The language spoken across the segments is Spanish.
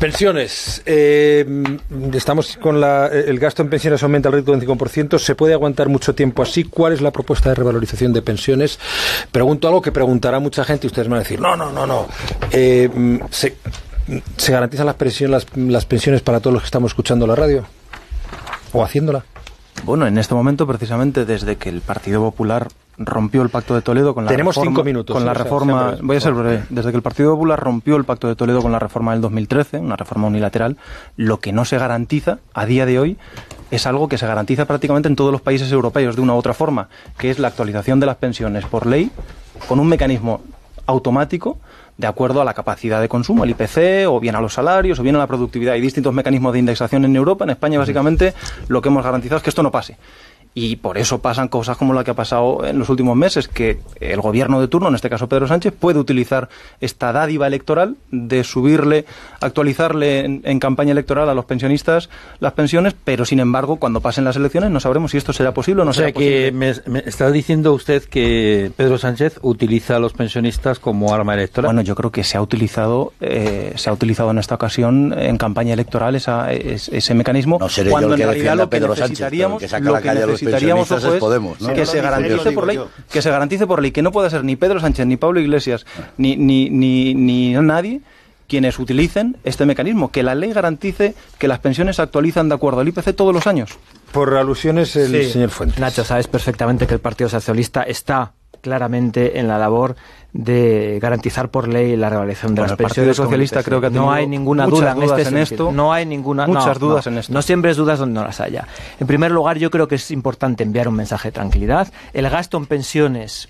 Pensiones. Eh, estamos con la, el gasto en pensiones aumenta al ritmo del 5%. ¿Se puede aguantar mucho tiempo así? ¿Cuál es la propuesta de revalorización de pensiones? Pregunto algo que preguntará mucha gente y ustedes van a decir, no, no, no, no. Eh, ¿se, ¿Se garantizan las pensiones para todos los que estamos escuchando la radio? ¿O haciéndola? Bueno, en este momento, precisamente desde que el Partido Popular rompió el Pacto de Toledo con la Tenemos reforma, cinco minutos. con la sea, reforma, voy a ser breve, desde que el Partido Popular rompió el Pacto de Toledo con la reforma del 2013, una reforma unilateral, lo que no se garantiza a día de hoy es algo que se garantiza prácticamente en todos los países europeos de una u otra forma, que es la actualización de las pensiones por ley con un mecanismo automático de acuerdo a la capacidad de consumo, el IPC, o bien a los salarios, o bien a la productividad. Hay distintos mecanismos de indexación en Europa. En España, básicamente, lo que hemos garantizado es que esto no pase. Y por eso pasan cosas como la que ha pasado en los últimos meses, que el gobierno de turno, en este caso Pedro Sánchez, puede utilizar esta dádiva electoral de subirle, actualizarle en, en campaña electoral a los pensionistas las pensiones, pero sin embargo, cuando pasen las elecciones no sabremos si esto será posible o no O sea será que posible. me, me está diciendo usted que Pedro Sánchez utiliza a los pensionistas como arma electoral. Bueno, yo creo que se ha utilizado, eh, se ha utilizado en esta ocasión en campaña electoral esa, es- ese mecanismo. No seré yo cuando el que en realidad lo que Pedro Sánchez, necesitaríamos, que saca lo la que calle necesitaríamos pensionistas ojo, es Podemos, ¿no? que se garantice por ley, yo. que se garantice por ley que no pueda ser ni Pedro Sánchez, ni Pablo Iglesias, ni, ni, ni, ni nadie quienes utilicen este mecanismo, que la ley garantice que las pensiones se actualizan de acuerdo al IPC todos los años. Por alusiones, el Sí. señor Fuentes. Nacho, sabes perfectamente que el Partido Socialista está claramente en la labor de garantizar por ley la revalorización de Bueno, las el Partido pensiones. con Socialista creo que ha no hay ninguna duda en este en esto. No hay ninguna Muchas no, dudas no. en esto. No siembres dudas donde no las haya. En primer lugar, yo creo que es importante enviar un mensaje de tranquilidad. El gasto en pensiones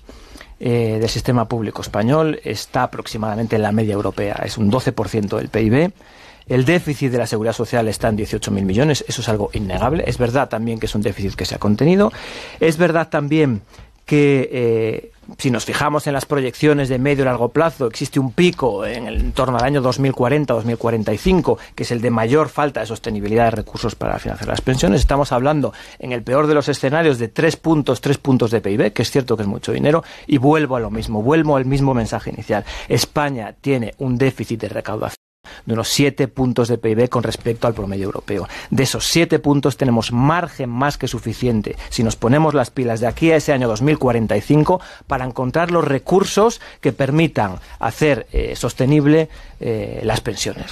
eh, del sistema público español está aproximadamente en la media europea. Es un 12% del PIB. El déficit de la seguridad social está en 18.000 millones. Eso es algo innegable. Es verdad también que es un déficit que se ha contenido. Es verdad también que eh, si nos fijamos en las proyecciones de medio y largo plazo, existe un pico en, el, en torno al año 2040-2045, que es el de mayor falta de sostenibilidad de recursos para financiar las pensiones. Estamos hablando, en el peor de los escenarios, de tres puntos, tres puntos de PIB, que es cierto que es mucho dinero, y vuelvo a lo mismo, vuelvo al mismo mensaje inicial. España tiene un déficit de recaudación de unos 7 puntos de PIB con respecto al promedio europeo. De esos 7 puntos tenemos margen más que suficiente si nos ponemos las pilas de aquí a ese año 2045 para encontrar los recursos que permitan hacer eh, sostenible eh, las pensiones.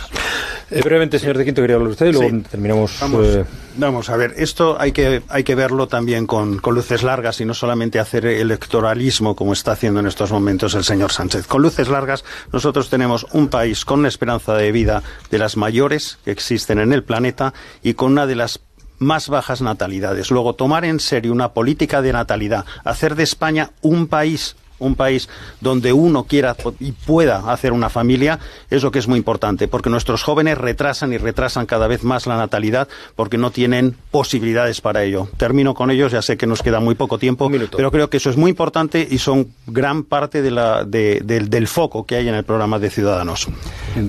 Eh, brevemente, señor de Quinto, quería hablar usted y luego Sí. terminamos. Vamos, eh, vamos a ver, esto hay que, hay que verlo también con, con luces largas y no solamente hacer electoralismo como está haciendo en estos momentos el señor Sánchez. Con luces largas, nosotros tenemos un país con una esperanza de vida de las mayores que existen en el planeta y con una de las más bajas natalidades. Luego, tomar en serio una política de natalidad, hacer de España un país un país donde uno quiera y pueda hacer una familia es lo que es muy importante, porque nuestros jóvenes retrasan y retrasan cada vez más la natalidad porque no tienen posibilidades para ello. Termino con ellos, ya sé que nos queda muy poco tiempo, pero creo que eso es muy importante y son gran parte de la- de- del, del foco que hay en el programa de Ciudadanos.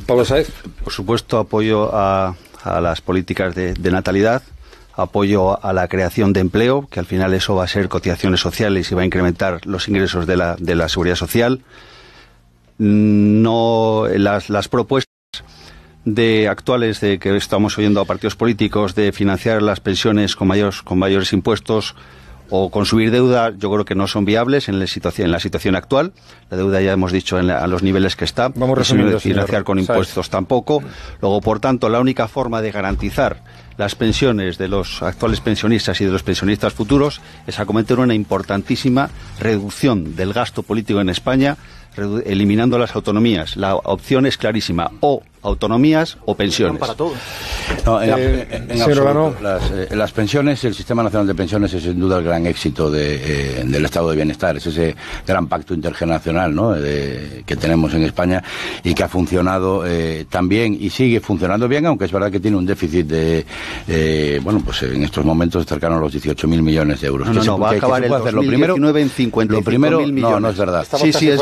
Pablo Saez. Por supuesto, apoyo a, a las políticas de, de natalidad, apoyo a la creación de empleo, que al final eso va a ser cotizaciones sociales y va a incrementar los ingresos de la, de la seguridad social. No las, las propuestas de actuales de que estamos oyendo a partidos políticos de financiar las pensiones con mayores con mayores impuestos o con subir deuda, yo creo que no son viables en la situación, en la situación actual. La deuda ya hemos dicho en la- a los niveles que está. Vamos resumiendo, financiar con impuestos tampoco. Luego, por tanto, la única forma de garantizar las pensiones de los actuales pensionistas y de los pensionistas futuros es acometer una importantísima reducción del gasto político en España, eliminando las autonomías. La opción es clarísima, o autonomías o pensiones. Para todos. No, en, Eh, en- en señor absoluto. Las, eh, las pensiones, el Sistema Nacional de Pensiones es sin duda el gran éxito de, eh, del Estado de Bienestar. Es ese gran pacto intergeneracional ¿no? de- que tenemos en España y que ha funcionado eh, también y sigue funcionando bien, aunque es verdad que tiene un déficit de, eh, bueno, pues en estos momentos cercano a los 18.000 millones de euros. No, ¿Qué no, se- va a acabar el puede hacer? Lo primero, 2019 en 55.000 lo primero, no, millones. no es verdad. Estamos Sí, sí, es